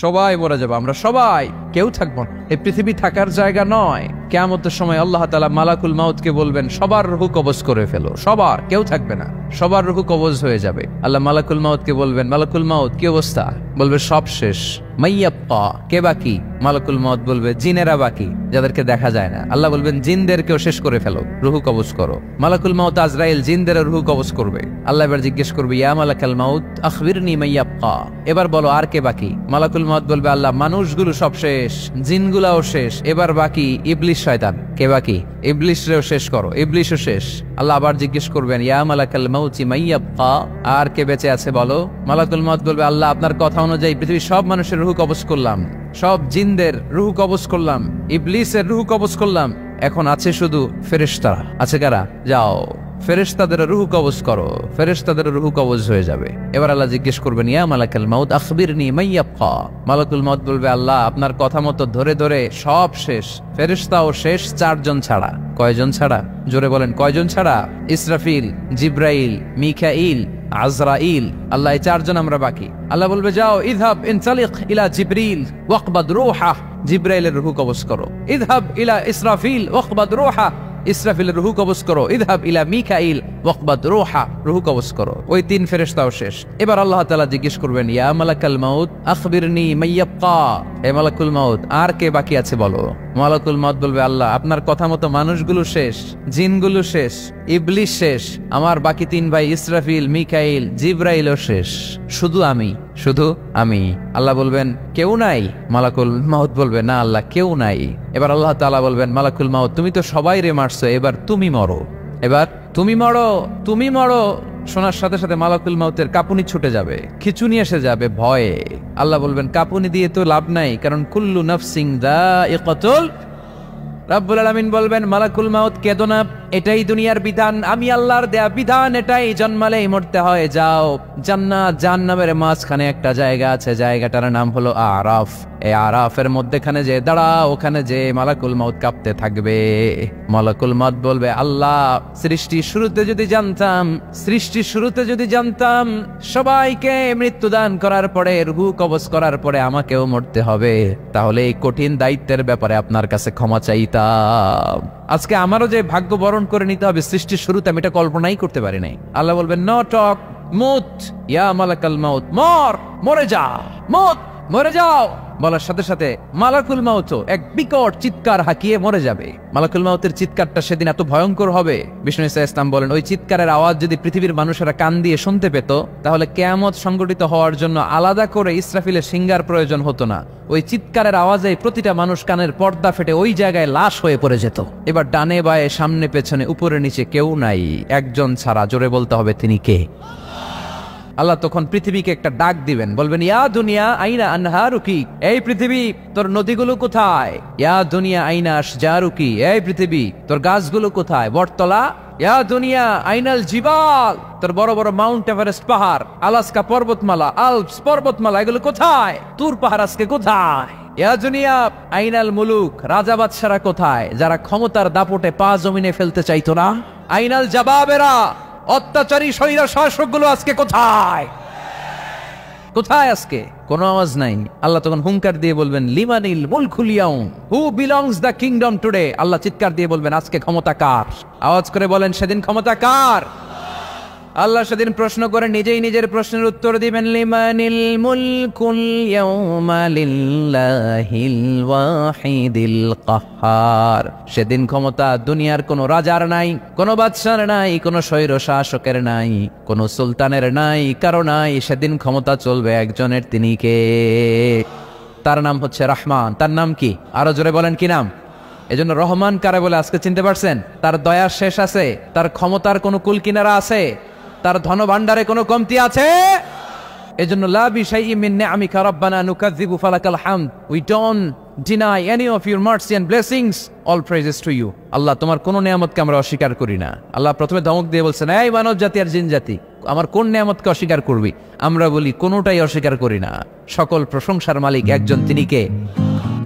সবাই মরে যাব, আমরা সবাই, কেউ থাকব না। এই পৃথিবী থাকার জায়গা নয়। কেমতের সময় আল্লাহ তালা মালাকুল মাউতকে বলবেন, সবার রুহু কবজ করে ফেলো, সবার, কেউ থাকবে না। সবার রুহু কবজ হয়ে যাবে। আল্লাহ মালাকুল মাউতকে বলবেন, মালাকুল মাউদ কি অবস্থা? বলবে, সব শেষ। মাইয়াপ্পা, কে বাকি? মালাকুল মত বলবে, জিনেরা বাকি, যাদেরকে দেখা যায় না। আল্লাহ বলবেন, জিনদেরকেও শেষ করে ফেলো, রুহু কবজ করো। মালাকুল মাউত আজরাইল, জিনদের রুহু কবজ করবে। আল্লাহ এবার জিজ্ঞেস করবে, ইয়া মালাকাল মাউত আখবিরনি মাইয়াপ্পা। এবার বলো, আর কে বাকি? মালাকুল মাউত বলবে, আল্লাহ, মানুষগুলো সব শেষ, জিনগুলাও শেষ, এবার বাকি ইবলিশ শয়তান। কে বাকি? ইবলিশরেও শেষ করো, ইবলিশও শেষ। আল্লাহ আবার জিজ্ঞেস করবেন, ইয়া মালাকাল মাউতি মাইয়াপ্পা, আর কে বেঁচে আছে বলো? মালাকুল মত বলবে, আল্লাহ, আপনার কথা অনুযায়ী পৃথিবীর সব মানুষের রুহু কবচ করলাম। সব জিনদের রুহু কবচ করলাম। ইবলিসের রুহু কবচ করলাম। এখন আছে শুধু ফেরেশতারা আছে কারা? যাও। ফেরেশতাদের রুহু কবজ করো, ফেরেশতাদের রুহু কবজ হয়ে যাবে। এবার আল্লাহ জিজ্ঞেস করবেন, ইয়া মালাকাল মাউত, আখবিরনি মাইয়াপ্পা মালাকুল মাউত বলবে, আল্লাহ, আপনার কথা মতো ধরে ধরে সব শেষ, ফেরেশতাও শেষ চারজন ছাড়া। কয়জন ছাড়া? জোরে বলেন, কয়জন ছাড়া? ইসরাফিল, জিব্রাইল মিখাইল আজরাইল, আল্লাহ, এই চারজন আমরা বাকি। আল্লাহ বলবে, যাও ইদহাব ইনসালিক ইলা জিব্রিল, ওয়াকবাদ রূহা। জিব্রাইলের রুহু কবজ করো। ইদহাব ইলা ইসরাফিল, ওয়াকবাদ রূহা। ইসরাফিলের রুহু কবজ করো। ইদহাব ইলা মিকাইল ওয়াকবাদ রোহা, রুহু কবজ করো। ওই তিন ফেরেশতাও শেষ। এবার আল্লাহ তাআলা জিজ্ঞেস করবেন, ইয়া মালাকাল মাউত, আখবিরনি মাইয়াবকা হে মালাকুল মাউত, আর কে বাকি আছে বলো? মালাকুল মাউত বলবে, আল্লাহ, আপনার কথা মতো মানুষগুলো শেষ, জিনগুলো শেষ ইবলিশ শেষ, আমার বাকি তিন ভাই ইসরাফিল, মিকাইল, জিব্রাইলও শেষ। শুধু আমি। শুধু আমি। আল্লাহ বলবেন, কেউ নাই? মালাকুল মাউত বলবে, না, আল্লাহ কেউ নাই। এবার আল্লাহ তাআলা বলবেন, মালাকুল মাউত, তুমি তো সবাই রে মারছো, এবার তুমি মরো। এবার, তুমি মরো তুমি মরো। শোনার সাথে সাথে মালাকুল মাউতের কাপুনি ছুটে যাবে, খিচুনি এসে যাবে ভয়ে। আল্লাহ বলবেন, কাপুনি দিয়ে তো লাভ নাই, কারণ কুল্লু নফসিং দা এ কতল রাব্বুল আলামিন বলবেন, মালাকুল মাউত কেদো না। এটাই দুনিয়ার বিধান। আমি আল্লাহর দেয়া বিধান, এটাই জন্মালেই মরতে হয়। যাও, জান্নাত, জাহান্নামের মাঝখানে একটা জায়গা আছে। জায়গাটার নাম হলো আরাফ। এই আরাফের মধ্যেখানে যে দাঁড়া ওখানে যে মালাকুল মাউত কাঁপতে থাকবে। মালাকুল মাউত বলবে, আল্লাহ, সৃষ্টি শুরুতে যদি জানতাম, সৃষ্টি শুরুতে যদি জানতাম, সবাইকে মৃত্যুদান করার পরে, রুহু কবজ করার পরে আমাকেও মরতে হবে। তাহলে এই কঠিন দায়িত্বের ব্যাপারে আপনার কাছে ক্ষমা চাইতাম। আজকে আমারও যে ভাগ্য বরণ করে নিতে হবে সৃষ্টির শুরুতে, আমি এটা কল্পনাই করতে পারি নাই। আল্লাহ বলবেন, ন, টক, মুত, ইয়া মালাকাল মাউত, মর, মরে যা, মুত। মরে যাও। বলার সাথে সাথে মালাকুল মাউত এক বিকট চিৎকার হাকিয়ে মরে যাবে। মালাকুল মাউতের চিৎকারটা সেদিন এত ভয়ঙ্কর হবে। বিষ্ণু ইসা ইসলাম বলেন, ওই চিৎকারের আওয়াজ যদি পৃথিবীর মানুষেরা কান দিয়ে শুনতে পেত, তাহলে কেয়ামত সংগঠিত হওয়ার জন্য আলাদা করে ইসরাফিলের সিঙ্গার প্রয়োজন হতো না। ওই চিৎকারের আওয়াজে প্রতিটা মানুষ কানের পর্দা ফেটে ওই জায়গায় লাশ হয়ে পড়ে যেত। এবার ডানে বায়ে, সামনে পেছনে, উপরে নিচে কেউ নাই। একজন ছাড়া জোরে বলতে হবে, তিনি কে? আল্লাহ তখন পৃথিবীকে একটা ডাক দিবেন, বলবেন, ইয়া দুনিয়া আইনা আনহারুকি? এই পৃথিবী, তোর নদীগুলো কোথায়? ইয়া দুনিয়া আইনা আশজারুকি? এই পৃথিবী, তোর গাছগুলো কোথায়? বটতলা? ইয়া দুনিয়া আইনাল জিবাল? তোর বড় বড় মাউন্ট এভারেস্ট পাহাড়? আলাস্কা পর্বতমালা? আলপস পর্বতমালা, এগুলো কোথায়? তুর পাহাড় আজকে কোথায়? ইয়া দুনিয়া আইনাল মুলুক, রাজা বাদশারা কোথায়? যারা ক্ষমতার দাপটে পা জমিনে ফেলতে চাইতো না? আইনাল জাবাবেরা? অত্যাচারী শরীর শাসকগুলো আজকে কোথায়? কোথায় আজকে? কোনো আওয়াজ নাই। আল্লাহ তখন হুঙ্কার দিয়ে বলবেন, লিমানিল মুলকুলিয়াউম who belongs the kingdom today? Allah চিৎকার দিয়ে বলবেন, আজকে ক্ষমতা কার? আওয়াজ করে বলেন, সেদিন ক্ষমতা কার? আল্লাহ সেদিন প্রশ্ন করে, নিজেই নিজের প্রশ্নের উত্তর দিবেন, লিমানিল মুলকুল ওয়াহিদিল কাহ্হার সেদিন ক্ষমতা দুনিয়ার কোনো রাজার নাই, কোনো বাদশার নাই, কোনো স্বৈর শাসকের নাই, কোনো সুলতানের নাই, কারও নাই, সেদিন ক্ষমতা চলবে একজনের তিনি কে? তার নাম হচ্ছে রহমান। তার নাম কি? আরও জোরে বলেন কি নাম? এজন্য রহমান কারে বলে আজকে চিনতে পারছেন? তার দয়ার শেষ আছে, তার ক্ষমতার কোনো কুল কিনারা আছে তার ধন ভান্ডারে কোনো কমতি আছে? এজন্য লা বিশাইইন মিন নিআমিকা রাব্বানা নুকাযযিবু ফালাকাল হামদ। We don't deny any of your mercy and blessings all praises to you Allah, তোমার কোন নিয়ামতকে আমরা অস্বীকার করি না। আল্লাহ প্রথমে ধমক দিয়ে বলছেন, এই মানব জাতি আর জিন জাতি, আমার কোন নিয়ামতকে অস্বীকার করবি? আমরা বলি, কোনোটাই অস্বীকার করি না। সকল প্রশংসার মালিক একজন, তিনি কে?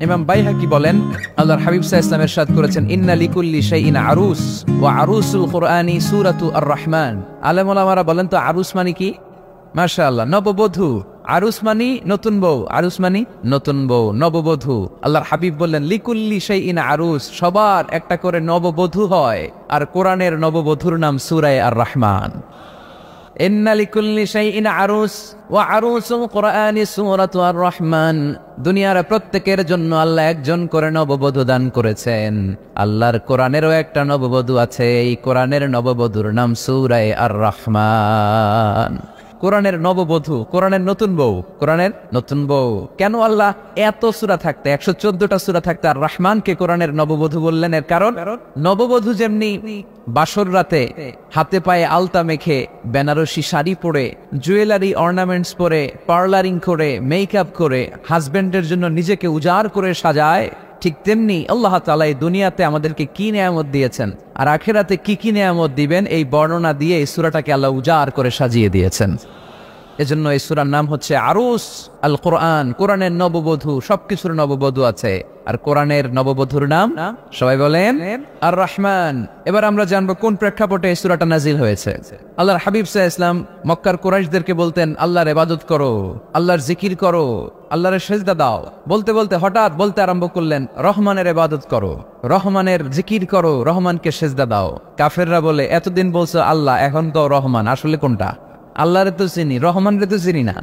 ইমাম বাইহাকি বলেন, আল্লাহর হাবিব সাহ ইসলামের সাদ করেছেন, ইন্না লিকুল্লি শাইইন আরুস, ওয়া আরুসুল কুরআনি সূরাতু আর রহমান আলেম বলেন তো, আরুস মানে কি? মাশাআল্লাহ, নববধূ। আরুস মানি নতুন বউ, আরুস মানি নতুন বউ, নববধূ। আল্লাহর হাবিব বললেন, লিকুল্লি সেই ইন আরুস, সবার একটা করে নববধূ হয়, আর কোরআনের নববধূর নাম সুরায় আর রহমান দুনিয়ার প্রত্যেকের জন্য আল্লাহ একজন করে নববধূ দান করেছেন। আল্লাহর কোরআনেরও একটা নববধূ আছে, এই কোরআনের নববধূর নাম সুরায় আর রহমান কোরআনের নববধূ, কোরআনের নতুন বউ, কোরআনের নতুন বউ। কেন আল্লাহ এত সুরা থাকতে, একশো চোদ্দটা সুরা থাকতে আর রহমানকে কোরআনের নববধূ বললেন? এর কারণ, নববধূ যেমনি বাসর রাতে হাতে পায়ে আলতা মেখে বেনারসি শাড়ি পরে, জুয়েলারি অর্নামেন্টস পরে, পার্লারিং করে, মেকআপ করে হাজবেন্ডের জন্য নিজেকে উজাড় করে সাজায় ঠিক তেমনি আল্লাহ তালা এই দুনিয়াতে আমাদেরকে কি নিয়ামত দিয়েছেন? আর আখেরাতে কি কি নিয়ামত দিবেন? এই বর্ণনা দিয়ে এই সুরাটাকে আল্লাহ উজাড় করে সাজিয়ে দিয়েছেন। এজন্য এই সুরার নাম হচ্ছে আরুস আল কোরআন কোরআনের নববধূ, সবকিছুর নববধূ আছে। আর কোরআনের নববধূর নাম সবাই বলেন আর রহমান এবার আমরা জানব কোন প্রেক্ষাপটে এই সুরাটা নাজিল হয়েছে। আল্লাহর হাবিব সাহা ইসলাম মক্কার কুরাইশদেরকে বলতেন, আল্লাহর এবাদত করো, আল্লাহর জিকির করো, আল্লাহর সেজদা দাও। বলতে বলতে হঠাৎ বলতে আরম্ভ করলেন, রহমানের এবাদত করো, রহমানের জিকির করো, রহমানকে সেজদা দাও। কাফেররা বলে, এতদিন বলছো আল্লাহ, এখন তো রহমান, আসলে কোনটা? আল্লাহরে তো চিনি, রহমানরে তো চিনি না।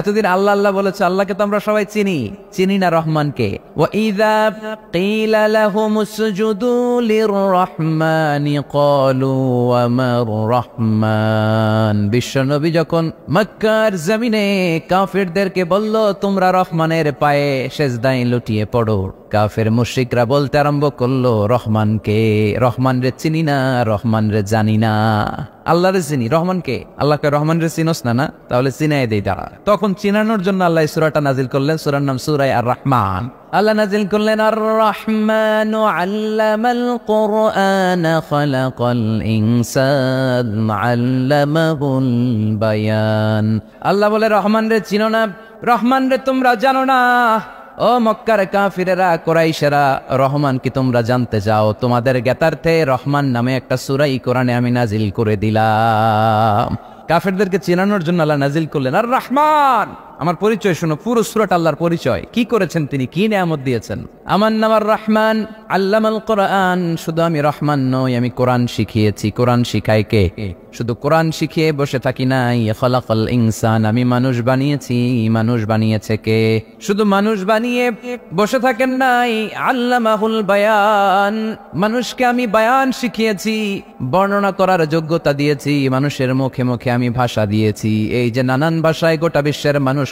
এতদিন আল্লাহ আল্লাহ বলেছে, আল্লাহকে তো আমরা সবাই চিনি। চিনি না রহমানকে। ও ইদা কিলা লাহুম সুজুদু লিররহমানি ক্বালু আমার বিশ্বনবী যখন মক্কার জমিনে কাফেরদেরকে বলল, তোমরা রহমানের পায়ে সেজদায় লুটিয়ে পড়ো। কাফের মুশিকরা বলতে আরম্ভ করল, রহমানকে রহমান রে চিনি না রহমান রে জানি না। আল্লাহ রে চিনি রহমানকে আল্লাহকে রহমান রে চিনোস না না? তাহলে চিনাই দেই তারা। তখন চিনানোর জন্য আল্লাহ সুরাটা নাজিল করলেন। সুরার নাম সুরাই আর রহমান আল্লাহ নাজিল করলেন আর রহমান আল্লামাল কোরআন খালাকাল ইনসান আল্লামাহুল বায়ান। আল্লাহ বলে রহমান রে চিনো না। রহমান রে তোমরা জানো না। ও মক্কার কাফিরেরা, কোরাইশেরা, রহমান কি তোমরা জানতে চাও? তোমাদের জ্ঞাতার্থে রহমান নামে একটা সুরাই কোরআনে আমি নাজিল করে দিলাম। কাফেরদেরকে চেনানোর জন্য আল্লাহ নাজিল করলেন, আর রহমান! আমার পরিচয় শোনো, পুরো সুরাট আল্লাহর পরিচয়। কি করেছেন তিনি? কি নিয়ামত দিয়েছেন? আমার নাম রহমান, আল্লামাল কোরআন। শুধু আমি রহমান নই, আমি কোরআন শিখিয়েছি। কোরআন শিখাই কে? শুধু কোরআন শিখিয়ে বসে থাকি নাই। খলাকল ইনসান, আমি মানুষ বানিয়েছি। মানুষ বানিয়েছে কে? শুধু মানুষ বানিয়ে বসে থাকেন নাই। আল্লামাহুল বায়ান, মানুষকে আমি বায়ান শিখিয়েছি। বর্ণনা করার যোগ্যতা দিয়েছি। মানুষের মুখে মুখে আমি ভাষা দিয়েছি। এই যে নানান ভাষায় গোটা বিশ্বের মানুষ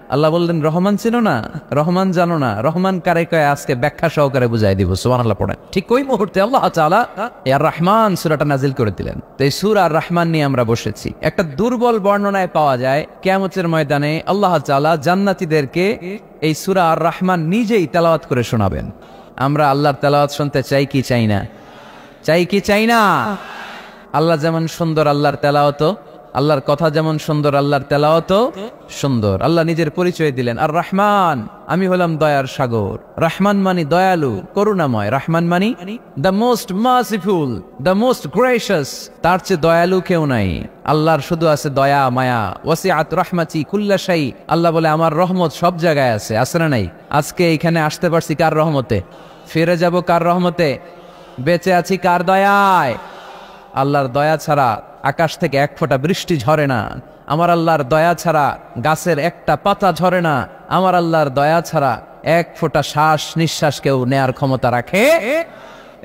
আল্লাহ বললেন, রহমান ছিল না, রহমান জানো না, রহমান কারে কয়ে, আজকে ব্যাখ্যা সহকারে বুঝাই দিব, সুবহানাল্লাহ পড়েন। ঠিক ওই মুহূর্তে আল্লাহ তাআলা আর রহমান সুরাটা নাজিল করে দিলেন। তো এই সূরা আর রহমান নিয়ে আমরা বসেছি। একটা দুর্বল বর্ণনায় পাওয়া যায়, কিয়ামতের ময়দানে আল্লাহ তাআলা জান্নাতীদেরকে এই সুরা আর রহমান নিজেই তেলাওয়াত করে শোনাবেন। আমরা আল্লাহর তেলাওয়াত শুনতে চাই কি চাই না? চাই কি চাই না? আল্লাহ যেমন সুন্দর আল্লাহর তেলাওয়াত আল্লাহর কথা যেমন সুন্দর, আল্লাহর তেলাওয়াত সুন্দর। আল্লাহ নিজের পরিচয় দিলেন, আর রহমান, আমি হলাম দয়ার সাগর। রহমান মানি দয়ালু, করুণাময়। রহমান মানি the most merciful the most gracious তার চেয়ে দয়ালু কেউ নাই। আল্লাহর শুধু আছে দয়া, মায়া। ওয়াসিআত রহমাতি কুল্লাশাই আল্লাহ বলে, আমার রহমত সব জায়গায় আছে আছে না নাই? আজকে এখানে আসতে পারছি কার রহমতে? ফিরে যাব কার রহমতে? বেঁচে আছি কার দয়ায়? আল্লাহর দয়া ছাড়া আকাশ থেকে এক ফোঁটা বৃষ্টি ঝরে না। আমার আল্লাহর দয়া ছাড়া গাছের একটা পাতা ঝরে না। আমার আল্লাহর দয়া ছাড়া এক ফোঁটা শ্বাস নিঃশ্বাস কেউ নেয়ার ক্ষমতা রাখে?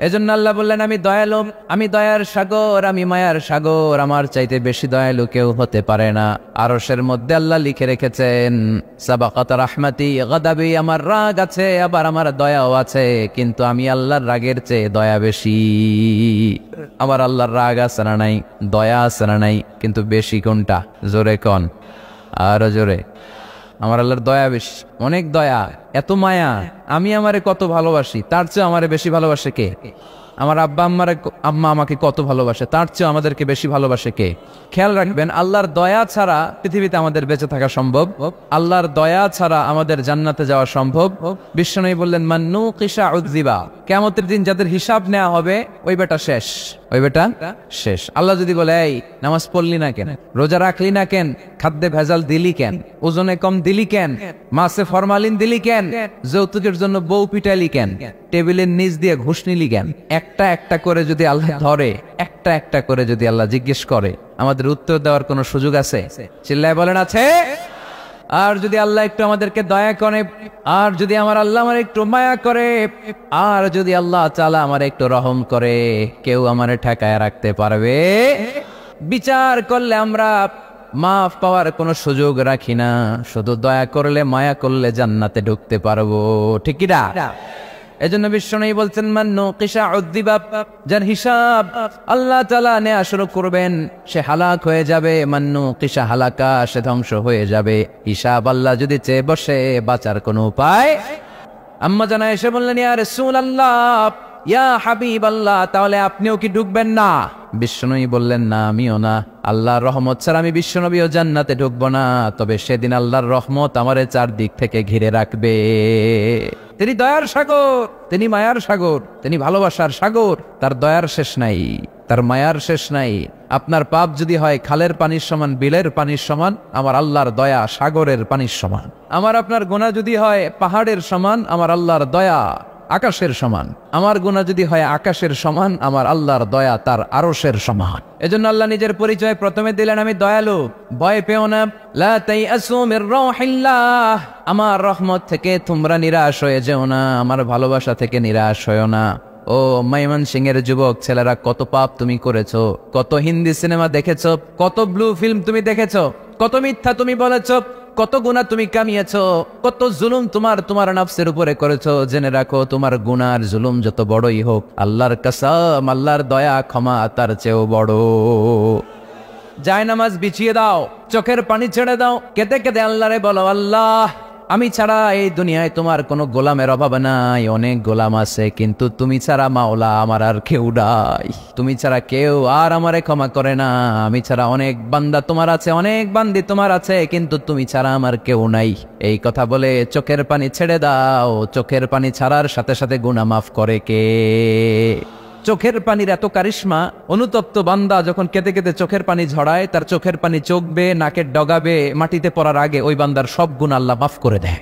এজন্য আল্লাহ বললেন, আমি দয়ালু, আমি দয়ার সাগর, আমি মায়ার সাগর। আমার চাইতে বেশি দয়ালু কেউ হতে পারে না। আরশের মধ্যে আল্লাহ লিখে রেখেছেন, সাবাকাত রাহমাতি, গাদাবি, আমার রাগ আছে, আবার আমার দয়াও আছে, কিন্তু আমি আল্লাহর রাগের চেয়ে দয়া বেশি। আমার আল্লাহর রাগ আছে না নাই, দয়া আছে না নাই, কিন্তু বেশি কোনটা? জোরে কন, আরও জোরে। আমার আল্লাহর দয়া বেশি। অনেক দয়া। এত মায়া। আমি আমারে কত ভালোবাসি। তার চেয়ে আমারে বেশি ভালোবাসে কে? আমার আব্বা আম্মারে আম্মা আমাকে কত ভালোবাসে। তার চেয়ে আমাদেরকে বেশি ভালোবাসে কে? খেয়াল রাখবেন, আল্লাহর দয়া ছাড়া পৃথিবীতে আমাদের বেঁচে থাকা সম্ভব। আল্লাহর দয়া ছাড়া আমাদের জান্নাতে যাওয়া সম্ভব। বিশ্বনবী বললেন মান্নু কিসা উদ্দিবা কেমতের দিন যাদের হিসাব নেওয়া হবে, ওই বেটা শেষ। ওই বেটা, শেষ। আল্লাহ যদি বলে, এই, নামাজ পড়লি না কেন? রোজা রাখলি না কেন? খাদ্যে ভেজাল দিলি কেন? ওজনে কম দিলি কেন? মাসে ফরমালিন দিলি কেন? যৌতুকের জন্য বউ পিটাইলি কেন? টেবিলের নিচ দিয়ে ঘুষ নিলি কেন? একটা একটা করে যদি আল্লাহ ধরে, একটা একটা করে যদি আল্লাহ জিজ্ঞেস করে, আমাদের উত্তর দেওয়ার কোনো সুযোগ আছে? চিল্লায় বলেন, আছে। আর যদি আল্লাহ একটু আমাদেরকে দয়া করে, আর যদি আমার আল্লাহ আমার একটু মায়া করে, আর যদি আল্লাহ চালা আমার একটু রহম করে, কেউ আমার ঠেকায় রাখতে পারবে? বিচার করলে আমরা মাফ পাওয়ার কোনো সুযোগ রাখি না। শুধু দয়া করলে, মায়া করলে জান্নাতে ঢুকতে পারব। ঠিক না? এজন্য বিশ্বনবী বলছেন মান্য কিসা উদ্দিবাব যার হিসাব আল্লাহ তালা নেয়া শুরু করবেন, সে হালাক হয়ে যাবে। মান্য কিসা হালাকা, সে ধ্বংস হয়ে যাবে। হিসাব আল্লাহ যদি চেয়ে বসে, বাঁচার কোনো উপায়? আম্মা জানা এসে বললেন সুন রাসূলুল্লাহ ইয়া হাবিব আল্লাহ তাহলে আপনিও কি ঢুকবেন না? বিশ্বনবী বললেন, না, আমিও না। আল্লাহর রহমত ছাড়া আমি বিশ্বনবীও জান্নাতে ঢুকবো না। তবে সেদিন আল্লাহর রহমত আমারে চারদিক থেকে ঘিরে রাখবে। তিনি দয়ার সাগর, তিনি মায়ার সাগর, তিনি ভালোবাসার সাগর। তার দয়ার শেষ নাই, তার মায়ার শেষ নাই। আপনার পাপ যদি হয়, খালের পানির সমান, বিলের পানির সমান, আমার আল্লাহর দয়া সাগরের পানির সমান। আমার আপনার গোনা যদি হয়, পাহাড়ের সমান, আমার আল্লাহর দয়া। আকাশের সমান। আমার গুণা যদি হয় আকাশের সমান, আমার আল্লাহর দয়া তার আরশের সমান। এজন্য আল্লাহ নিজের পরিচয় প্রথমে দিলেন, আমি দয়ালু, ভয় পেও না। আমার রহমত থেকে তোমরা নিরাশ হয়ে যেও না, আমার ভালোবাসা থেকে নিরাশ হয়েও না। ও মাইমান সিং এর যুবক, ছেলেরা, কত পাপ তুমি করেছ, কত হিন্দি সিনেমা দেখেছ, কত ব্লু ফিল্ম তুমি দেখেছ, কত মিথ্যা তুমি বলেছ কত গুণা তুমি কামিয়েছ, কত জুলুম তোমার তোমার নাফসের উপরে করেছ। জেনে রাখো, তোমার গুনার জুলুম যত বড়ই হোক, আল্লাহর কাসাম, আল্লাহর দয়া, ক্ষমা তার চেয়েও বড়। যায় নামাজ বিছিয়ে দাও, চোখের পানি ছেড়ে দাও, কেঁদে কেঁদে আল্লাহরে বলো, আল্লাহ। আমি ছাড়া এই দুনিয়ায় তোমার কোনো গোলামের অভাব নাই। অনেক গোলাম আছে, কিন্তু তুমি ছাড়া মাওলা আমার আর কেউ নাই। তুমি ছাড়া কেউ আর আমারে ক্ষমা করে না। আমি ছাড়া অনেক বান্দা তোমার আছে, অনেক বান্দি তোমার আছে, কিন্তু তুমি ছাড়া আমার কেউ নাই। এই কথা বলে চোখের পানি ছেড়ে দাও। চোখের পানি ছাড়ার সাথে সাথে গুণা মাফ করে কে? চোখের পানির এত কারিশ্মা, অনুতপ্ত বান্দা যখন কেঁদে কেঁদে চোখের পানি ঝড়ায় তার চোখের পানি চোখবে নাকের ডগাবে, মাটিতে পড়ার আগে ওই বান্দার সব গুণ আল্লাহ মাফ করে দেয়।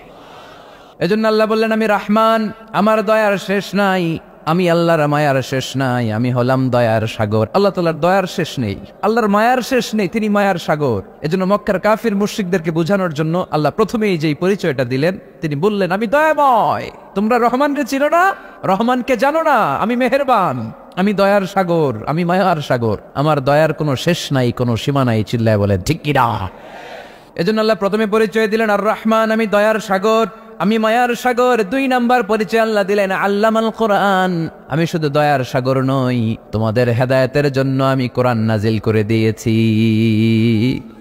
এজন্য আল্লাহ বললেন, আমি রাহমান, আমার দয়ার শেষ নাই আমি আল্লাহর মায়ার শেষ নাই, আমি হলাম দয়ার সাগর। আল্লাহ তালার দয়ার শেষ নেই। আল্লাহর মায়ার শেষ নেই, তিনি মায়ার সাগর। এজন্য মক্কার কাফির মুশ্রিকদেরকে বোঝানোর জন্য আল্লাহ প্রথমেই যেই পরিচয়টা দিলেন, তিনি বললেন, আমি দয়াময়। তোমরা রহমানকে চিনো না, রহমানকে জানো না, আমি মেহেরবান। আমি দয়ার সাগর, আমি মায়ার সাগর। আমার দয়ার কোনো শেষ নাই, কোনো সীমা নাই, চিল্লায় বলেন। ঠিক এজন্য আল্লাহ প্রথমে পরিচয় দিলেন, আর রহমান, আমি দয়ার সাগর। আমি মায়ার সাগর দুই নাম্বার পরিচয় আল্লাহ দিলেন আল্লামাল কোরআন। আমি শুধু দয়ার সাগর নই, তোমাদের হেদায়তের জন্য আমি কোরআন নাজিল করে দিয়েছি।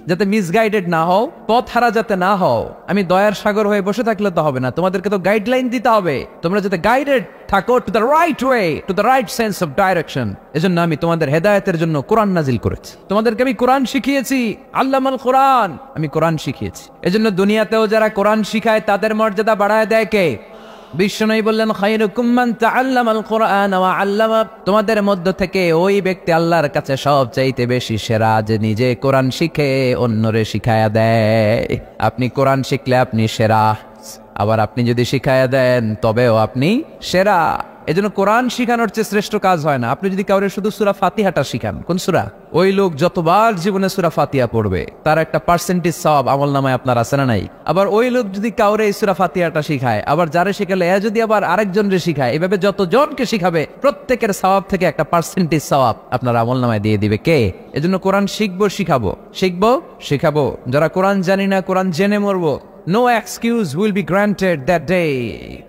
যাতে মিসগাইডেড না হও, পথ হারা যাতে না হও। আমি দয়ার সাগর হয়ে বসে থাকলে তো হবে না। তোমাদেরকে তো গাইডলাইন দিতে হবে। তোমরা যাতে গাইডেড থাকো to the right way to the right sense of direction এজন্য আমি তোমাদের হেদায়েতের জন্য কোরআন নাজিল করেছি। তোমাদেরকে আমি কোরআন শিখিয়েছি। আল্লামাল কোরআন। আমি কোরআন শিখিয়েছি। এজন্য দুনিয়াতেও যারা কোরআন শিখায়, তাদের মর্যাদা বাড়ায় দেয় কে? বিশ্বনবী বললেন, খায়রুকুম মান তাআল্লামাল কোরআন ওয়া তোমাদের মধ্য থেকে ওই ব্যক্তি আল্লাহর কাছে সব চাইতে বেশি সেরা যে নিজে কোরআন শিখে অন্যরে শিখায়া দেয়। আপনি কোরআন শিখলে আপনি সেরা। আবার আপনি যদি শিখায়া দেন, তবেও আপনি সেরা। এজন্য কোরআন শিখানোর চেয়ে শ্রেষ্ঠ কাজ হয় না। আপনি যদি কাউরে শুধু সুরা ফাতিহাটা শিখান, কোন সুরা? ওই লোক যতবার জীবনে সুরা ফাতিহা পড়বে, তার একটা পার্সেন্টেজ সব আমল নামায় আপনার আছে না নাই? আবার ওই লোক যদি কাউরে এই সুরা ফাতিহাটা শিখায়, আবার যারে শিখালে, এ যদি আবার আরেকজনরে শিখায়, এভাবে যতজনকে শিখাবে, প্রত্যেকের সওয়াব থেকে একটা পার্সেন্টেজ সওয়াব আপনার আমল নামায় দিয়ে দিবে কে? এজন্য কোরআন শিখব, শিখাবো। শিখব, শিখাবো। যারা কোরআন জানি না, কোরআন জেনে মরবো। No excuse will be granted that day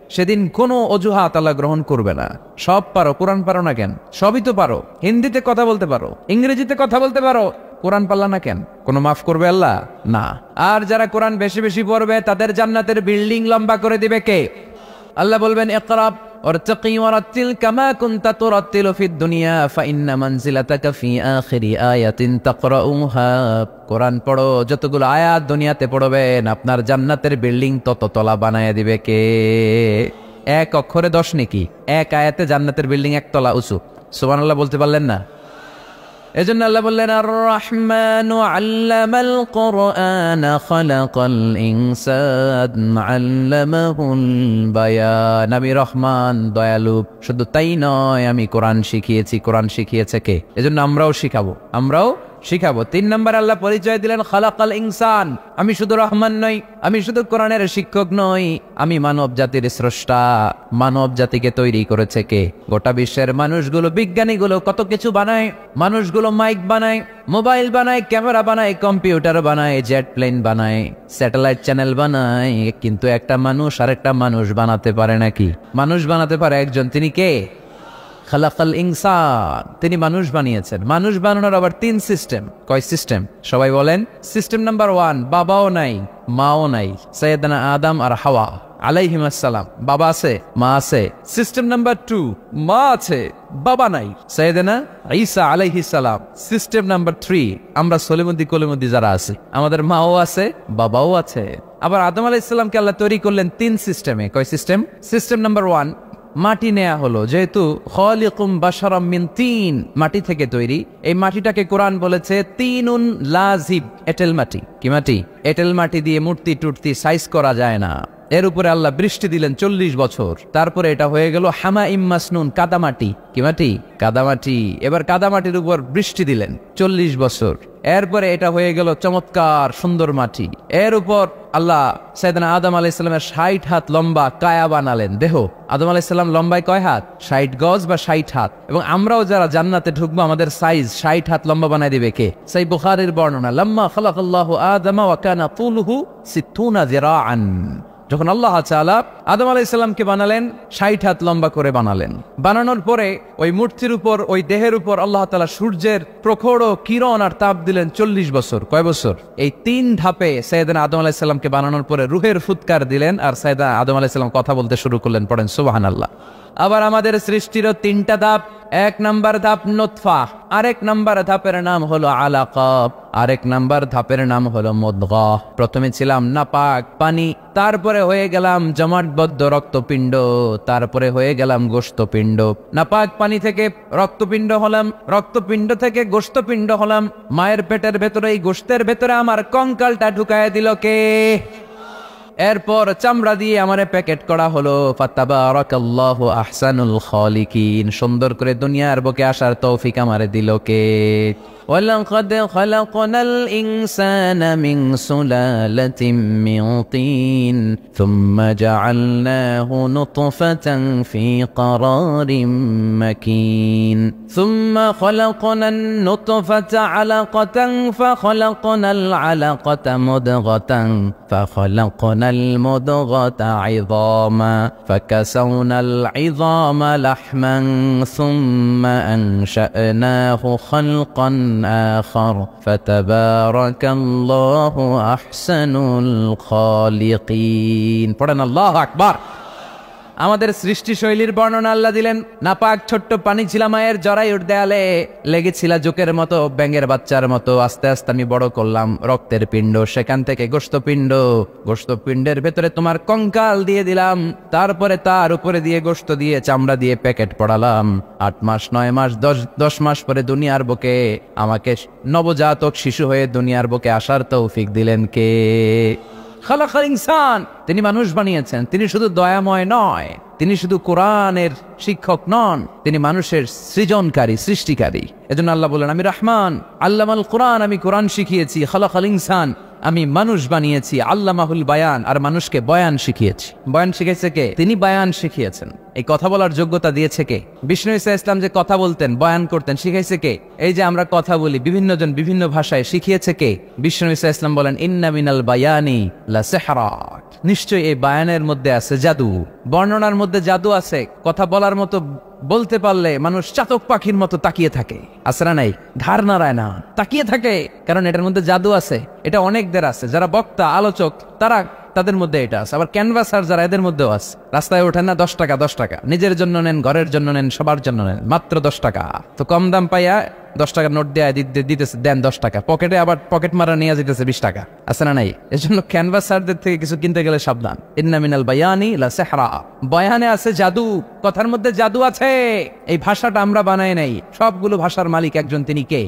সেদিন কোনো অজুহাত আল্লাহ গ্রহণ করবে না। সব পারো, কোরআন পারো না কেন? সবই তো পারো। হিন্দিতে কথা বলতে পারো, ইংরেজিতে কথা বলতে পারো, কোরআন পাল্লা না কেন? কোনো মাফ করবে আল্লাহ? না। আর যারা কোরআন বেশি বেশি পড়বে, তাদের জান্নাতের বিল্ডিং লম্বা করে দিবে কে? আল্লাহ বলবেন অর্তকি ওরাত্তিল কামা কুনতা তুরাত্তিলু ফিদ দুনিয়া, ফা ইন্না মানজিলাতাকা ফি আখিরি আয়াতিন তাকরাউহা। কোরআন পড়ো, যতগুলো আয়াত দুনিয়াতে পড়বেন, আপনার জান্নাতের বিল্ডিং তত তলা বানায় দিবে কে? এক অক্ষরে দশ নেকি, এক আয়াতে জান্নাতের বিল্ডিং একতলা উঁচু। সুবহানাল্লাহ বলতে পারলেন না? এজন্য আল্লাহ বললেন আর রহমান আল্লামাল কোরআন খালাকাল ইনসান আল্লামাহুল বায়ান। আমি রহমান, দয়ালু, শুধু তাই নয়, আমি কোরআন শিখিয়েছি। কোরআন শিখিয়েছে কে? এজন্য আমরাও শিখাবো। আমরাও শিখাবো। তিন নম্বর আল্লাহ পরিচয় দিলেন, খালাকাল ইনসান। আমি শুধু রহমান নই, আমি শুধু কোরআনের শিক্ষক নই, আমি মানব জাতির স্রষ্টা। মানব জাতিকে তৈরি করেছে কে? গোটা বিশ্বের মানুষগুলো, বিজ্ঞানীগুলো কত কিছু বানায়? মানুষগুলো মাইক বানায়, মোবাইল বানায়, ক্যামেরা বানায়, কম্পিউটার বানায়, জেট প্লেন বানায়, স্যাটেলাইট চ্যানেল বানায়, কিন্তু একটা মানুষ আর একটা মানুষ বানাতে পারে নাকি? মানুষ বানাতে পারে একজন, তিনি কে? খালাকাল ইনসান। তিনি মানুষ বানিয়েছেন। মানুষ বানানোর আবার তিন সিস্টেম কয় সিস্টেম সবাই বলেন সিস্টেম নাম্বার ওয়ান বাবাও নাই, মাও নাই সৈয়দানা আদম আর হাওয়া। আলাইহিম আসসালাম। বাবা আছে, মা আছে। সিস্টেম নাম্বার টু মা আছে, বাবা নাই। সৈয়দানা ঈসা আলাইহি সালাম। সিস্টেম নাম্বার থ্রি আমরা সলিমুদ্দি কলিমুদ্দি যারা আছে, আমাদের মাও আছে, বাবাও আছে। আবার আদম আলাইহিস সালামকে আল্লাহ তৈরি করলেন তিন সিস্টেমে কয় সিস্টেম সিস্টেম নাম্বার ওয়ান মাটি নেয়া হলো। যেহেতু খলিকুম বাশারাম মিন তিন মাটি থেকে তৈরি, এই মাটিটাকে কোরআন বলেছে তিনুন লাজিব, এটেল মাটি। কি মাটি? এটেল মাটি দিয়ে মূর্তি টুর্তি সাইজ করা যায় না। এর উপরে আল্লাহ বৃষ্টি দিলেন চল্লিশ বছর। তারপরে এটা হয়ে গেল হামা ইম্মাসনুন কাদামাটি কি মাটি? কাদামাটি এবার কাদামাটির উপর বৃষ্টি দিলেন চল্লিশ বছর। এরপরে এটা হয়ে গেল চমৎকার সুন্দর মাটি। এর উপর আল্লাহ সাইদানা আদম আলাহ ইসলামের ষাট হাত লম্বা কায়া বানালেন। দেহ আদম আলাহ ইসলাম লম্বায় কয় হাত? ষাট গজ বা ষাট হাত? এবং আমরাও যারা জান্নাতে ঢুকবো, আমাদের সাইজ ষাট হাত লম্বা বানাই দিবে কে? সেই বুখারের বর্ণনা, লম্মা খালাকাল্লাহ আদমা ওয়াকানা তুলহু সিথুনা জিরাআন যখন আল্লাহ চালা আদম আলাইসাল্লামকে বানালেন, ষাট হাত লম্বা করে বানালেন। বানানোর পরে ওই মূর্তির উপর, ওই দেহের উপর আল্লাহ তালা সূর্যের প্রখর কিরণ আর তাপ দিলেন চল্লিশ বছর। কয় বছর? এই তিন ধাপে সৈয়দান আদম আলাইসাল্লামকে বানানোর পরে রুহের ফুৎকার দিলেন আর সৈয়দা আদম আলাইসাল্লাম কথা বলতে শুরু করলেন, পড়েন সুবাহান আল্লাহ আবার আমাদের সৃষ্টিরও তিনটা ধাপ এক নাম্বার ধাপ নোৎফা আরেক নাম্বার ধাপের নাম হলো আলাকব, আরেক নাম্বার ধাপের নাম হলো মদগা। প্রথমে ছিলাম নাপাক পানি, তারপরে হয়ে গেলাম জমাটবদ্ধ রক্তপিণ্ড, তারপরে হয়ে গেলাম গোস্তপিণ্ড নাপাক পানি থেকে রক্তপিণ্ড হলাম, রক্তপিণ্ড থেকে গোস্তপিণ্ড হলাম। মায়ের পেটের ভেতরে এই গোস্তের ভেতরে আমার কঙ্কালটা ঢুকায় দিল কে? এরপর চামড়া দিয়ে আমার প্যাকেট করা হলো আহসানুল খালিকিন সুন্দর করে দুনিয়ার বুকে আসার তৌফিক আমারে দিল কে? ولقد خلقنا الإنسان من سلالة من طين ثم جعلناه نطفة في قرار مكين ثم خلقنا النطفة علقة فخلقنا العلقة مدغة فخلقنا المدغة عظاما فكسونا العظام لحما ثم أنشأناه خلقا آخر فتبارك الله أحسن الخالقين. فرنا الله أكبر আমাদের সৃষ্টিশৈলীর বর্ণনা আল্লাহ দিলেন, নাপাক ছোট্ট পানি ছিল মায়ের জরায়ুর দেয়ালে লেগেছিল জোকের মতো, ব্যাঙের বাচ্চার মতো, আস্তে আস্তে আমি বড় করলাম রক্তের পিণ্ড, সেখান থেকে গোস্তপিণ্ড গোস্তপিণ্ডের ভেতরে তোমার কঙ্কাল দিয়ে দিলাম, তারপরে তার উপরে দিয়ে গোস্ত দিয়ে চামড়া দিয়ে প্যাকেট পড়ালাম। আট মাস, নয় মাস, দশ দশ মাস পরে দুনিয়ার বুকে আমাকে নবজাতক শিশু হয়ে দুনিয়ার বুকে আসার তৌফিক দিলেন কে? তিনি মানুষ বানিয়েছেন। তিনি শুধু দয়াময় নয়, তিনি শুধু কোরআনের শিক্ষক নন, তিনি মানুষের সৃজনকারী, সৃষ্টিকারী। এজন্য আল্লাহ বলেন আমি রহমান, আল্লামাল কোরআন, আমি কোরআন শিখিয়েছি, খালাকাল ইনসান। আমি মানুষ বানিয়েছি, আল্লামাহুল বায়ান, আর মানুষকে বয়ান শিখিয়েছি। বয়ান শিখেছে কে? তিনি বায়ান শিখিয়েছেন। এই কথা বলার যোগ্যতা দিয়েছে কে? বিষ্ণু ইসা ইসলাম যে কথা বলতেন, বয়ান করতেন, শিখাইছে কে? এই যে আমরা কথা বলি বিভিন্ন জন বিভিন্ন ভাষায় শিখিয়েছে কে? বিষ্ণু ইসা ইসলাম বলেন, ইন্না মিনাল বায়ানি নিশ্চয়ই এই বায়ানের মধ্যে আছে জাদু। বর্ণনার মধ্যে জাদু আছে, কথা বলার মতো বলতে পারলে মানুষ চাতক পাখির মতো তাকিয়ে থাকে। আসরা নাই? ধার নাড়ায় না। তাকিয়ে থাকে, কারণ এটার মধ্যে জাদু আছে। এটা অনেকদের আছে। যারা বক্তা, আলোচক, তারা তাদের মধ্যে এটা আছে। আবার ক্যানভাসার যারা এদের মধ্যেও আছে, রাস্তায় ওঠেন না, দশ টাকা দশ টাকা। নিজের জন্য নেন, ঘরের জন্য নেন, সবার জন্য নেন, মাত্র দশ টাকা। তো কম দাম পাইয়া দশ টাকা নোট দেয়া দিতেছে, দেন দশ টাকা। পকেটে আবার পকেট মারা নিয়ে যেতেছে বিশ টাকা। আছে না নাই? এর জন্য ক্যানভাসারদের থেকে কিছু কিনতে গেলে সাবধান। ইন্না মিনাল বায়ানি লা সেহরা। বয়ানে আছে জাদু, কথার মধ্যে জাদু আছে। এই ভাষাটা আমরা বানাই নাই। সবগুলো ভাষার মালিক একজন তিনি কে?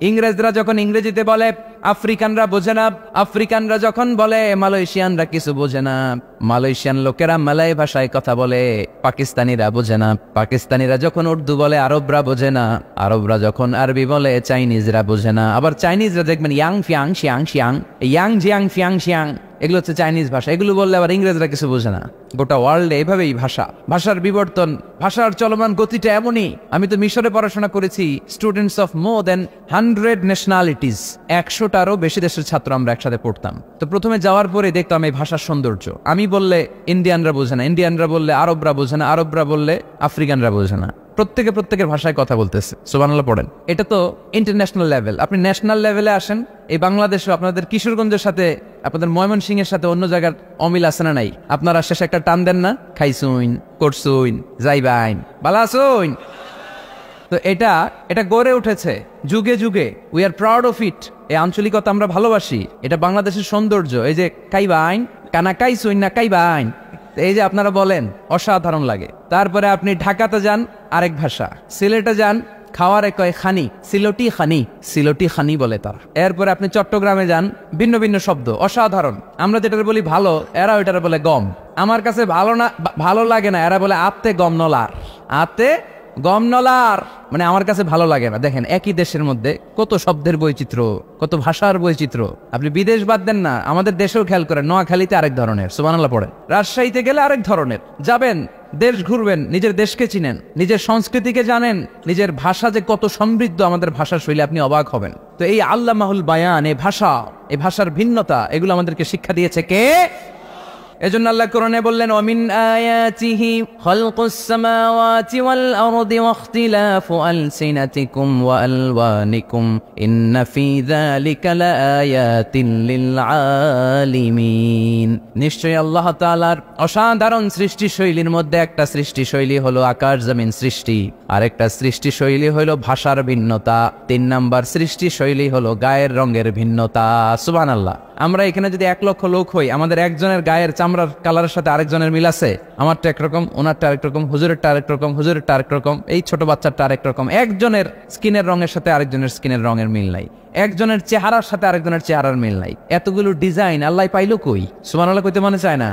ইংরেজরা যখন ইংরেজিতে বলে, আফ্রিকানরা বোঝে না, আফ্রিকানরা যখন বলে, মালয়েশিয়ানরা কিছু বোঝে না। মালয়েশিয়ান লোকেরা মালয় ভাষায় কথা বলে, পাকিস্তানিরা বোঝে না। পাকিস্তানিরা যখন উর্দু বলে, আরবরা বোঝে না। আরবরা যখন আরবি বলে, চাইনিজরা বোঝে না। আবার চাইনিজরা দেখবেন, Yang Fiang, Xiang Xiang, Yang, Jiang, Fiang, Xiang. এগুলো হচ্ছে চাইনিজ ভাষা। এগুলো বললে আবার ইংরেজরা কিছু বোঝে না। গোটা ওয়ার্ল্ডে এভাবেই ভাষা। ভাষার বিবর্তন, ভাষার চলমান গতিটা এমনই। আমি তো মিশরে পড়াশোনা করেছি students of more than hundred nationalities একশোটারও বেশি দেশের ছাত্র আমরা একসাথে পড়তাম। তো প্রথমে যাওয়ার পরে দেখতাম এই ভাষার সৌন্দর্য। আমি বললে ইন্ডিয়ানরা বোঝে না। ইন্ডিয়ানরা বললে আরবরা বোঝে না। আরবরা বললে আফ্রিকানরা বোঝে না। প্রত্যেকে প্রত্যেকের ভাষায় কথা বলতেছে। সোবানাল্লাহ পড়েন। এটা তো ইন্টারন্যাশনাল লেভেল আপনি ন্যাশনাল লেভেলে আসেন, এই বাংলাদেশে আপনাদের কিশোরগঞ্জের সাথে, আপনাদের ময়মনসিং এর সাথে অন্য জায়গার অমিল আছে না নাই? আপনারা শেষে একটা টান দেন না খাইছুইন করছুইন যাইবাইন বালা আসুইন তো এটা এটা গড়ে উঠেছে। যুগে যুগে we are proud of it এই আঞ্চলিকতা আমরা ভালোবাসি। এটা বাংলাদেশের সৌন্দর্য। এই যে, কাইবাইন, কানা কাইছুইন না কাইবাইন। এই যে আপনারা বলেন, অসাধারণ লাগে। তারপরে আপনি ঢাকাতে যান, আরেক ভাষা। সিলেটে যান, খাওয়ারে কয় খানি, সিলোটি খানি সিলোটি খানি বলে তারা। এরপরে আপনি চট্টগ্রামে যান, ভিন্ন ভিন্ন শব্দ, অসাধারণ। আমরা যেটা বলি ভালো, এরা ওইটার বলে গম। আমার কাছে ভালো না ভালো লাগে না, এরা বলে আত্মে গম নলার আতে গম নলার মানে আমার কাছে ভালো লাগে না। দেখেন, একই দেশের মধ্যে কত শব্দের বৈচিত্র্য, কত ভাষার বৈচিত্র্য। আপনি বিদেশ বাদ দেন না, আমাদের দেশেও খেয়াল করেন, নোয়াখালীতে আরেক ধরনের সুবানাল্লাহ পড়েন। রাজশাহীতে গেলে আরেক ধরনের, যাবেন, দেশ ঘুরবেন, নিজের দেশকে চিনেন, নিজের সংস্কৃতিকে জানেন, নিজের ভাষা যে কত সমৃদ্ধ আমাদের ভাষা শৈলী, আপনি অবাক হবেন। তো এই আল্লাহ মাহুল বায়ান এই ভাষা এই ভাষার ভিন্নতা, এগুলো আমাদেরকে শিক্ষা দিয়েছে কে? এজন্য আল্লাহ কোরআনে বললেন অমিন আয়াতিহি খালকুস সামাওয়াতি ওয়াল আরদি ওয়াখতিলাফু আলসিনাতিকুম ওয়া আলওয়ানিকুম। ইন্না ফি যালিকা লাআয়াতিন লিল আলিমিন। নিশ্চয়ই আল্লাহ তাআলার অসাধারণ মধ্যে একটা হলো আকাশ জমিন সৃষ্টি। আরেকটা সৃষ্টি শৈলী হলো ভাষার ভিন্নতা। তিন নাম্বার সৃষ্টি শৈলী হলো গায়ের রঙের ভিন্নতা। সুবহানাল্লাহ। আমরা এখানে যদি এক লক্ষ লোক হই, আমাদের একজনের গায়ের চামড়ার কালারের সাথে আরেকজনের মিল আছে? আমারটা একরকম, ওনারটা আরেক রকম হুজুরেরটা আরেক রকম হুজুরেরটা আরেক রকম এই ছোট বাচ্চারটা আরেক রকম একজনের স্কিনের রঙের সাথে আরেকজনের স্কিনের রঙের মিল নাই। একজনের চেহারার সাথে আরেকজনের চেহারার মিল নাই। এতগুলো ডিজাইন আল্লাহ পাইলো কই? সুমান আল্লাহ কইতে মনে চায় না?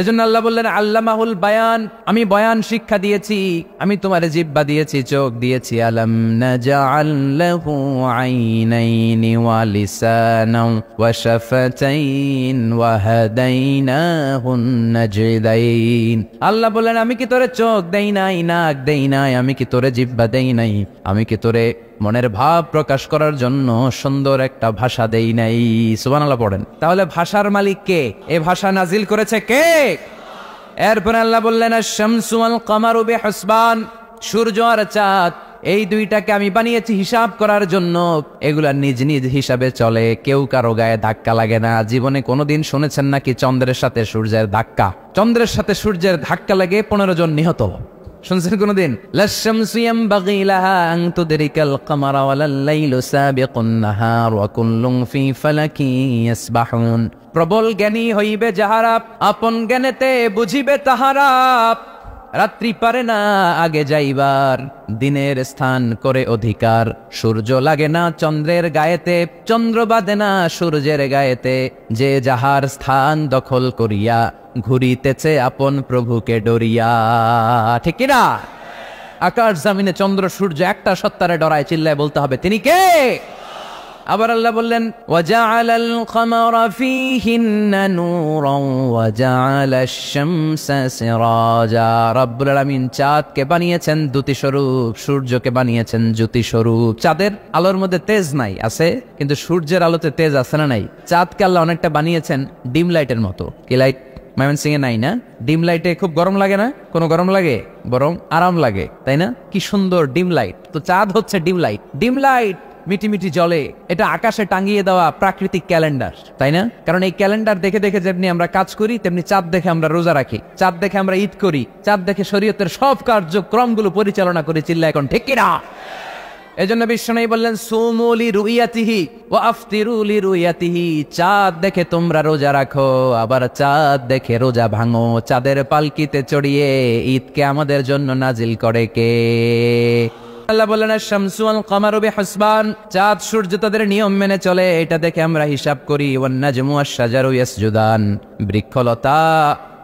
এজন্য আল্লাহ বললেন, আল্লামাহুল বায়ান, আমি বয়ান শিক্ষা দিয়েছি, আমি তোমার জিব্বা দিয়েছি, চোখ দিয়েছি। আলম নাজআল লাহু আইনাইনি ওয়া লিসানাও ওয়া শাফাতাইন ওয়া হাদাইনাহুন নাজদাইন। আল্লাহ বললেন, আমি কি তোরে চোখ দেই নাই, নাক দেই নাই? আমি কি তোরে জিব্বা দেই নাই? আমি কি তোরে মনের ভাব প্রকাশ করার জন্য সুন্দর একটা ভাষা দেই নাই। সুবহানাল্লাহ পড়েন। তাহলে ভাষার মালিক কে? এ ভাষা নাজিল করেছে কে? এরপর আল্লাহ বললেন শামসু আল কামারু বিহসবান। সূর্য আর চাঁদ, এই দুইটাকে আমি বানিয়েছি হিসাব করার জন্য। এগুলা নিজ নিজ হিসাবে চলে। কেউ কারও গায়ে ধাক্কা লাগে না। জীবনে কোনোদিন শুনেছেন নাকি চন্দ্রের সাথে সূর্যের ধাক্কা? চন্দ্রের সাথে সূর্যের ধাক্কা লাগে পনেরো জন নিহত। শুনছেন কোনদিন? দিন প্রবল জ্ঞানী হইবে যাহারা আপন জ্ঞানেতে বুঝিবে তাহারা। রাত্রি পারে না আগে যাইবার। দিনের স্থান করে অধিকার। সূর্য লাগে না চন্দ্রের গায়েতে। চন্দ্র বাদে না সূর্যের গায়েতে। যে যাহার স্থান দখল করিয়া, ঘুরিতেছে আপন প্রভুকে ডরিয়া। ঠিক না আকাশ জামিনে চন্দ্র সূর্য একটা সত্তারে ডরায়, চিল্লায় বলতে হবে, তিনি কে? আবার আল্লাহ বললেন রাব্বুল আলামিন চাঁদকে বানিয়েছেন দ্যুতি স্বরূপ সূর্যকে বানিয়েছেন জ্যোতি স্বরূপ চাঁদের আলোর মধ্যে তেজ নাই, আছে, কিন্তু সূর্যের আলোতে তেজ আছে না নাই? চাঁদকে আল্লাহ অনেকটা বানিয়েছেন ডিম লাইটের মতো। কি লাইট? ময়মন ময়মনসিংহে নাই না? ডিম লাইটে খুব গরম লাগে না? কোনো গরম লাগে? বরং আরাম লাগে, তাই না? কি সুন্দর ডিম লাইট। তো চাঁদ হচ্ছে ডিম লাইট। ডিম লাইট মিটিমিটি জলে, এটা আকাশে টাঙিয়ে দেওয়া প্রাকৃতিক ক্যালেন্ডার, তাই না? কারণ এই ক্যালেন্ডার দেখে দেখে যেমনি আমরা কাজ করি, তেমনি চাঁদ দেখে আমরা রোজা রাখি। চাঁদ দেখে আমরা ঈদ করি, চাঁদ দেখে শরীয়তের সব কার্যক্রমগুলো পরিচালনা করি চিল্লা এখন ঠিক কিনা? এজন্য বিশ্বনাই বললেন সুমুলি রুইয়াতিহি ও আফতিরুলি রুইয়াতিহি। চাঁদ দেখে তোমরা রোজা রাখো, আবার চাঁদ দেখে রোজা ভাঙো। চাঁদের পালকিতে চড়িয়ে ঈদকে আমাদের জন্য নাজিল করে কে? আল্লাহ বললেন শামসু আল কামারু হাসবান চাঁদ সূর্য তাদের নিয়ম মেনে চলে, এটা দেখে আমরা হিসাব করি অন্যা জমুয়া আশ-শাজারু ইয়াসজুদান। বৃক্ষলতা,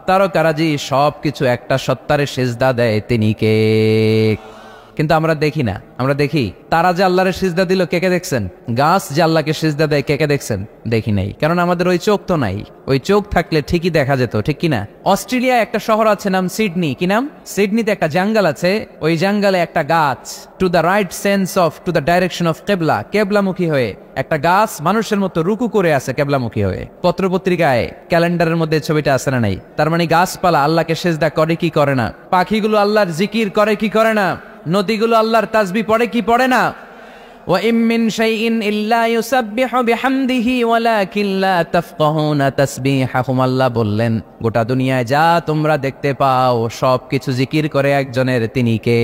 তারকারাজি সবকিছু একটা সত্তারে সেজদা দেয়, তিনি কে? কিন্তু আমরা দেখি না। আমরা দেখি, তারা যে আল্লাহরের সিজদা দিল, কে কে দেখছেন? গাছ যে আল্লাহকে সিজদা দেয়, কে কে দেখছেন? দেখি নাই। কারণ আমাদের ওই চোখ তো নাই। ওই চোখ থাকলে ঠিকই দেখা যেত, ঠিক কিনা অস্ট্রেলিয়া একটা শহর আছে নাম সিডনি। কি নাম? সিডনিতে একটা জাঙ্গাল আছে। ওই জাঙ্গালে একটা গাছ to the right sense of to the direction of কেবলা, কেবলামুখী হয়ে। একটা গাছ মানুষের মতো রুকু করে আছে কেবলামুখী হয়ে। পত্রপত্রিকায়, ক্যালেন্ডারের মধ্যে ছবিটা আছে না নাই? তার মানে গাছপালা আল্লাহকে সেজদা করে কি করে না? পাখিগুলো আল্লাহর জিকির করে কি করে না? নদীগুলো আল্লাহর তাসবি পড়ে কি পড়ে না وإن من شيء إلا يسبح بحمده ولكن لا تفقهون تسبيحهم আল্লাহ বললেন গোটা দুনিয়ায় যা তোমরা দেখতে পাও সব কিছু জিকির করে একজনের তিনি কে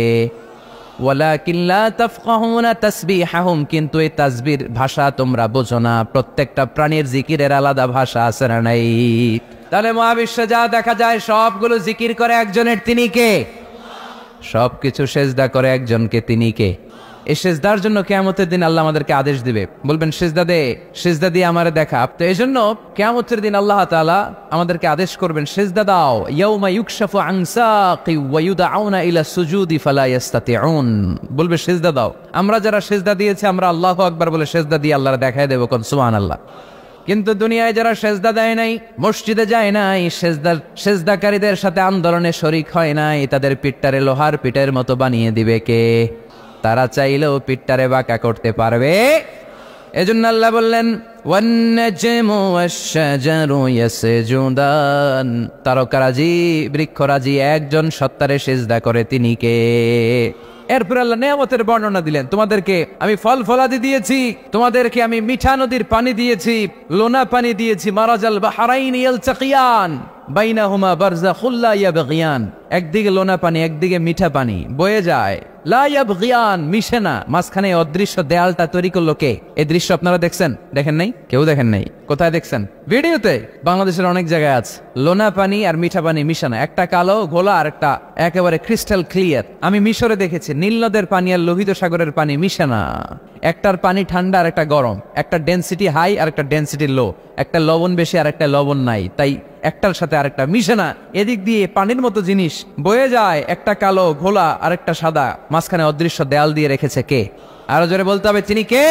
ওয়ালাকিন লা তাফকাহুনা তাসবিহাহুম কিন্তু এই তাসবির ভাষা তোমরা বোঝো না প্রত্যেকটা প্রাণীর জিকিরের আলাদা ভাষা আছে না নাই তাহলে মহাবিশ্বে যা দেখা যায় সবগুলো জিকির করে একজনের তিনি কে সবকিছু সেজদা করে একজনকে তিনি কে? এই সেজদার জন্য কেয়ামতের দিন আল্লাহ আমাদেরকে আদেশ দিবে। বলবেন, সেজদা দে, সেজদা দিয়ে আমারে দেখা। তো এই জন্য কেয়ামতের দিন আল্লাহ তাআলা আমাদেরকে আদেশ করবেন, সেজদা দাও। ইয়াউমা ইউকশাফু আন সাকি ওয়া ইউদআউনা ইলা সুজুদি ফালা ইস্তাতিউন বলবে, সেজদা দাও। আমরা যারা সেজদা দিয়েছি, আমরা আল্লাহ আকবার বলে সেজদা দিয়ে আল্লাহর দেখায় দেব কোন? সুবহানাল্লাহ। কিন্তু দুনিয়ায় যারা সেজদা দেয় নাই, মসজিদে যায় নাই সেজদার সেজদাকারীদের সাথে আন্দোলনে শরিক হয় নাই, তাদের পিঠটারে লোহার পিঠের মতো বানিয়ে দিবে কে? তারা চাইলেও পিঠটারে বাঁকা করতে পারবে। এজন্য আল্লাহ বললেন তারকারাজি, বৃক্ষরাজি একজন সত্তারে সেজদা করে তিনি কে? এরপর আল্লাহ নেয়ামতের বর্ণনা দিলেন, তোমাদেরকে আমি ফল ফলাদি দিয়েছি, তোমাদেরকে আমি মিঠা নদীর পানি দিয়েছি, লোনা পানি দিয়েছি, মারাজাল বাহারাইন ইয়ালতাকিয়ান বাইনাহুমা বারজাখুল্লা ইয়াবগিয়ান। একদিকে লোনা পানি, একদিকে মিঠা পানি। বয়ে যায়। লা ইয়াবগিয়ান, মিশে না। মাঝখানে অদৃশ্য দেয়ালটা তৈরি করল কে? এই দৃশ্য আপনারা দেখছেন? দেখেন নাই? কেউ দেখেন নাই? কোথায় দেখছেন? ভিডিওতে বাংলাদেশের অনেক জায়গায় আছে। লোনা পানি আর মিঠা পানি মিশানো একটা কালো, ঘোলা আর একটা একেবারে ক্রিস্টাল ক্লিয়ার আমি মিশরে দেখেছি। নীল নদের পানি আর লোহিত সাগরের পানি মিশে না। একটার পানি ঠান্ডা আর একটা গরম। একটা ডেন্সিটি হাই আর একটা ডেন্সিটি লো একটা লবণ বেশি আর একটা লবণ নাই। তাই একটার সাথে আরেকটা মিশে না। এদিক দিয়ে পানির মতো জিনিস। বয়ে যায়, একটা কালো, ঘোলা, আরেকটা সাদা। মাঝখানে অদৃশ্য দেয়াল দিয়ে রেখেছে কে? আরও জোরে বলতে হবে, তিনি কে?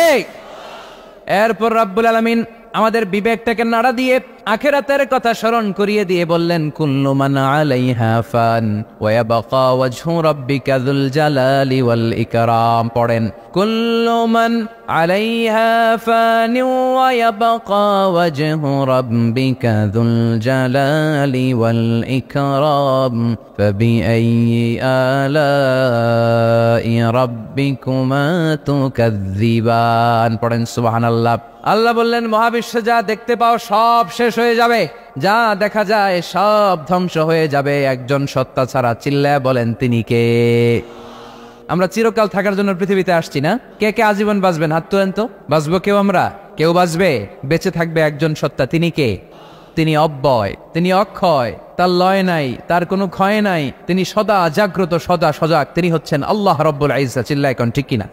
এরপর রাব্বুল আলামিন আমাদের বিবেকটাকে নাড়া দিয়ে আখেরাতের কথা স্মরণ করিয়ে দিয়ে বললেন কুল্লু মান আলাইহা ফান ওয়া ইয়াবকা ওয়াজহু রাব্বিকা যুল জালালি ওয়াল ইকরাম পড়েন কুল্লু মান আলাইহা ফান ওয়া ইয়াবকা ওয়াজহু রাব্বিকা যুল জালালি ওয়াল ইকরাম فبأي آلاء ربكما تكذبان পড়েন সুবহানাল্লাহ আল্লাহ বললেন, মহাবিশ্বে যা দেখতে পাও সব শেষ হয়ে যাবে। যা দেখা যায় সব ধ্বংস হয়ে যাবে। একজন সত্তা ছাড়া চিল্লায় বলেন, তিনি কে? আমরা চিরকাল থাকার জন্য পৃথিবীতে আসছি না। কে কে আজীবন বাঁচবেন? হাত তো। বাঁচবো কেউ আমরা? কেউ বাঁচবে? বেঁচে থাকবে একজন সত্তা। তিনি কে? তিনি অব্যয়, তিনি অক্ষয়, তার লয় নাই, তার কোনো ক্ষয় নাই। তিনি সদা জাগ্রত, সদা সজাগ। তিনি হচ্ছেন আল্লাহ রব্বুল আইসা চিল্লা এখন ঠিক কিনা?